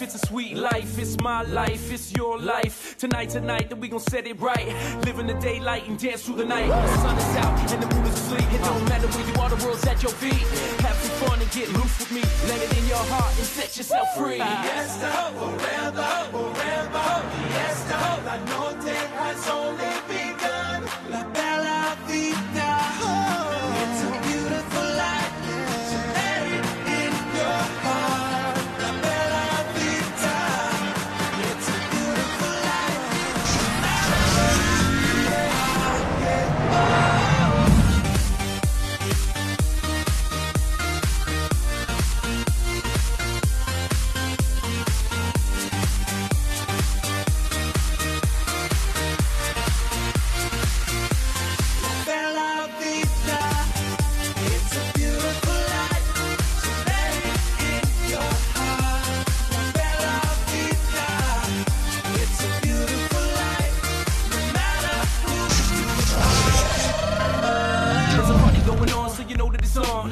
life, it's a sweet life, it's my life, it's your life. Tonight, tonight, that we gon' set it right. Live in the daylight and dance through the night. The sun is out and the moon is asleep. It don't matter where you are, the world's at your feet. Have some fun and get loose with me. Let it in your heart and set yourself free. Fiesta, forever, forever. Fiesta, la noche has only begun.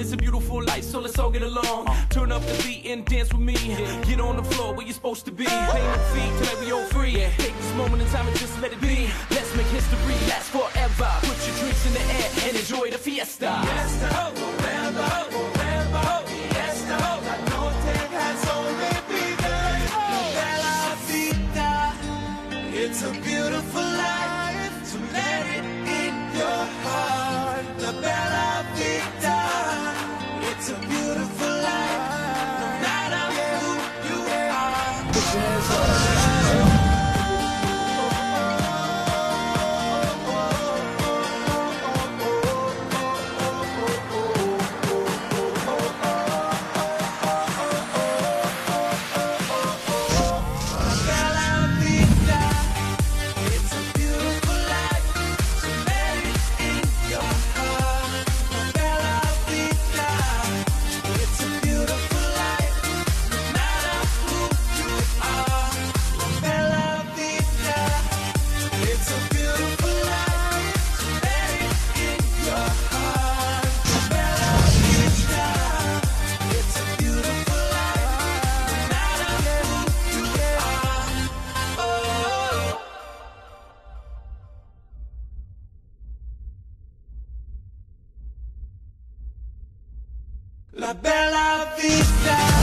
It's a beautiful life, so let's all get along. Turn up the beat and dance with me. Get on the floor where you're supposed to be. Pay no fee till every all free. Take this moment in time and just let it be. Let's make history last forever. Put your drinks in the air and enjoy the fiesta. La bella vita.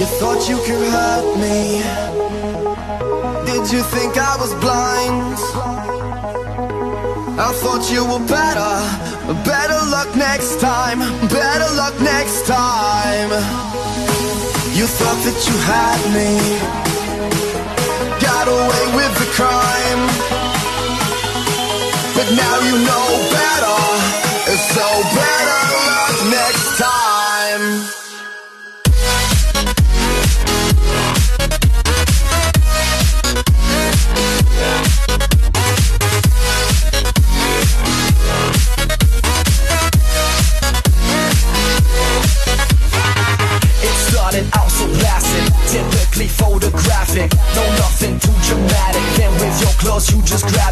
You thought you could hurt me. Did you think I was blind? I thought you were better. Better luck next time. Better luck next time. You thought that you had me. Got away with the crime. But now you know better. So better luck next time just it.